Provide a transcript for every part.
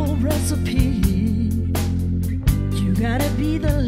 simple recipe. You gotta be the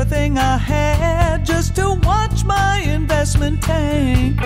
everything I had just to watch my investment tank.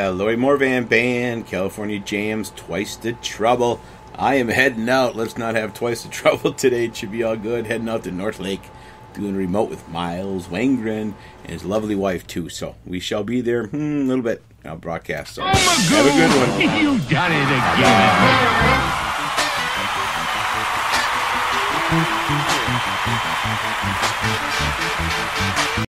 uh, Lori Morvan Band, California Jams, Twice the Trouble. I am heading out. Let's not have twice the trouble today. It should be all good. Heading out to North Lake, doing remote with Miles Wangren and his lovely wife, too. So we shall be there hmm, a little bit. I'll broadcast. So have a good one. you done it again.